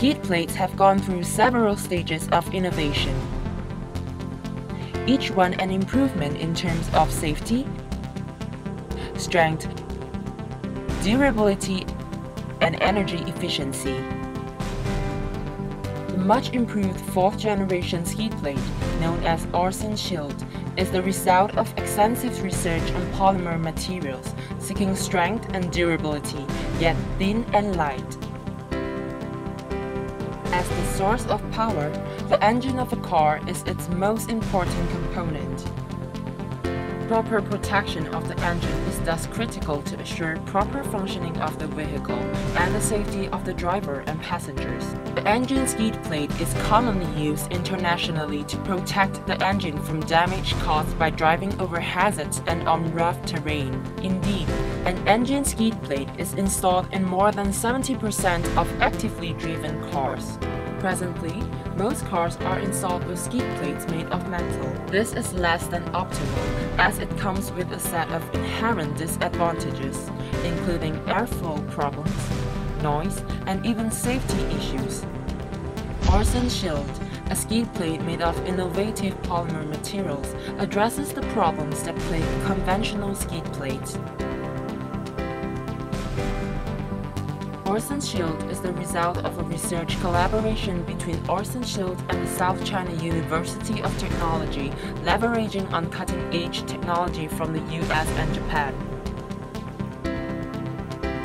Skid plates have gone through several stages of innovation, each one an improvement in terms of safety, strength, durability, and energy efficiency. The much improved fourth generation skid plate, known as Orsen Shield, is the result of extensive research on polymer materials, seeking strength and durability, yet thin and light. As the source of power, the engine of a car is its most important component. Proper protection of the engine is thus critical to assure proper functioning of the vehicle and the safety of the driver and passengers. The engine skid plate is commonly used internationally to protect the engine from damage caused by driving over hazards and on rough terrain. Indeed, an engine skid plate is installed in more than 70% of actively driven cars. Presently, most cars are installed with skid plates made of metal. This is less than optimal, as it comes with a set of inherent disadvantages, including airflow problems, noise, and even safety issues. Orsen Shield, a skid plate made of innovative polymer materials, addresses the problems that plague conventional skid plates. Orsen Shield is the result of a research collaboration between Orsen Shield and the South China University of Technology, leveraging on cutting-edge technology from the US and Japan.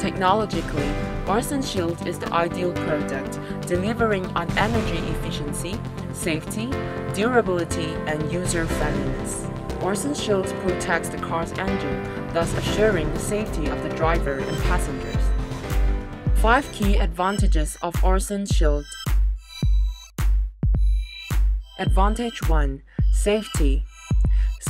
Technologically, Orsen Shield is the ideal product, delivering on energy efficiency, safety, durability, and user-friendliness. Orsen Shield protects the car's engine, thus assuring the safety of the driver and passengers. 5 key advantages of Orsen Shield. Advantage 1. Safety.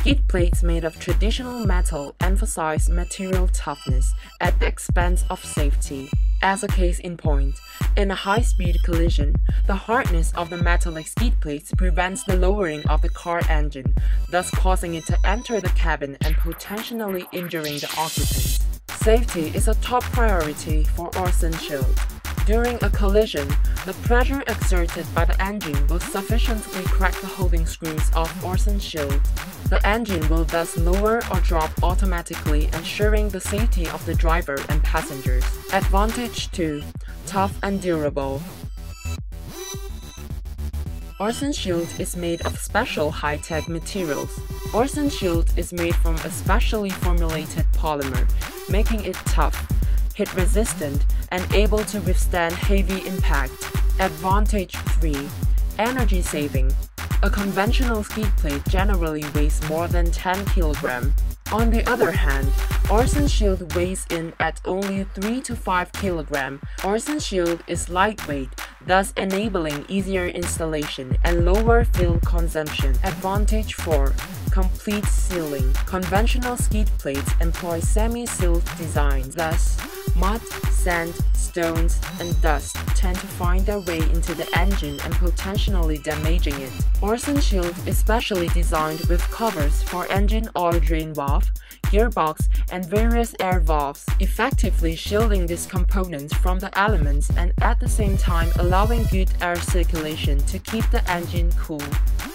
Skid plates made of traditional metal emphasize material toughness at the expense of safety. As a case in point, in a high-speed collision, the hardness of the metallic skid plates prevents the lowering of the car engine, thus causing it to enter the cabin and potentially injuring the occupants. Safety is a top priority for Orsen Shield. During a collision, the pressure exerted by the engine will sufficiently crack the holding screws of Orsen Shield. The engine will thus lower or drop automatically ensuring the safety of the driver and passengers. Advantage 2. Tough and durable. Orsen Shield is made of special high-tech materials. Orsen Shield is made from a specially formulated polymer making it tough, hit resistant, and able to withstand heavy impact. Advantage 3. Energy saving. A conventional skid plate generally weighs more than 10 kg. On the other hand, Orsen Shield weighs in at only 3 to 5 kg. Orsen Shield is lightweight, thus enabling easier installation and lower fuel consumption. Advantage 4 complete sealing. Conventional skid plates employ semi-sealed designs, thus mud, sand, stones, and dust tend to find their way into the engine and potentially damaging it. Orsen Shield is specially designed with covers for engine oil drain valve, gearbox, and various air valves, effectively shielding these components from the elements and at the same time allowing good air circulation to keep the engine cool.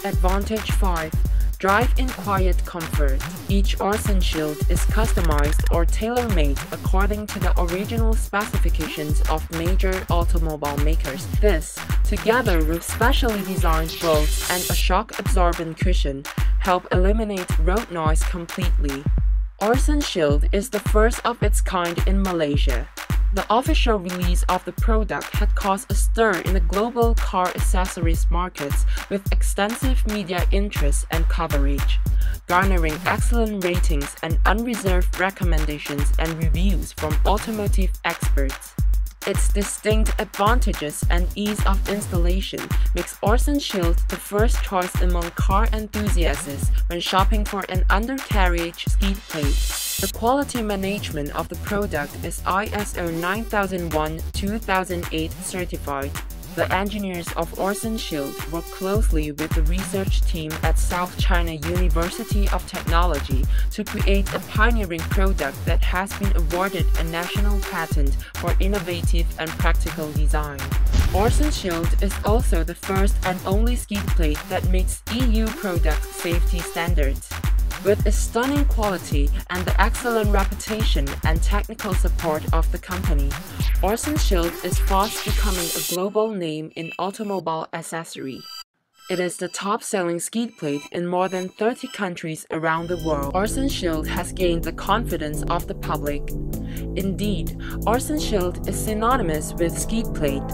Advantage 5 Drive in quiet comfort. Each Orsen Shield is customized or tailor-made according to the original specifications of major automobile makers. This, together with specially designed bolts and a shock-absorbent cushion, help eliminate road noise completely. Orsen Shield is the first of its kind in Malaysia. The official release of the product had caused a stir in the global car accessories markets with extensive media interest and coverage, garnering excellent ratings and unreserved recommendations and reviews from automotive experts. Its distinct advantages and ease of installation makes Orsen Shield the first choice among car enthusiasts when shopping for an undercarriage skid plate. The quality management of the product is ISO 9001-2008 certified the engineers of Orsen Shield work closely with the research team at South China University of Technology to create a pioneering product that has been awarded a national patent for innovative and practical design. Orsen Shield is also the first and only ski plate that meets EU product safety standards. With its stunning quality and the excellent reputation and technical support of the company, Orsen Shield is fast becoming a global name in automobile accessory. It is the top-selling skid plate in more than 30 countries around the world. Orsen Shield has gained the confidence of the public. Indeed, Orsen Shield is synonymous with skid plate.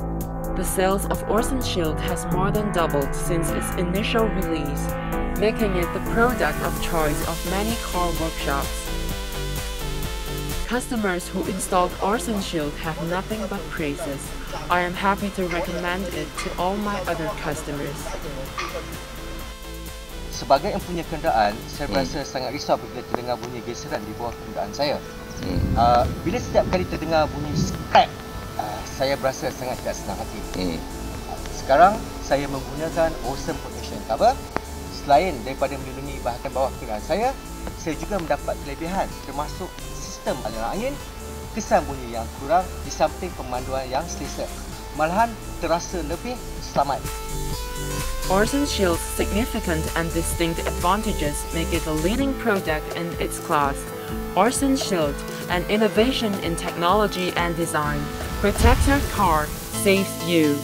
The sales of Orsen Shield has more than doubled since its initial release, making it the product of choice of many car workshops. Customers who installed Orson Shield have nothing but praises. I am happy to recommend it to all my other customers. Sebagai yang punya kenderaan, saya berasa hmm. sangat risau apabila terdengar bunyi geseran di bawah kenderaan saya. Hmm. Uh, bila setiap kali terdengar bunyi skrap saya berasa sangat tidak senang hati. Hmm. Sekarang saya menggunakan Awesome Protection Cover. Selain daripada melindungi bahagian bawah kenderaan saya, saya juga mendapat kelebihan termasuk sistem aliran angin, kesan bunyi yang kurang di samping pemanduan yang selesa. Malahan terasa lebih selamat. Orson Shield's significant and distinct advantages make it a leading product in its class. Orson Shield, an innovation in technology and design, Protect your car, saves you.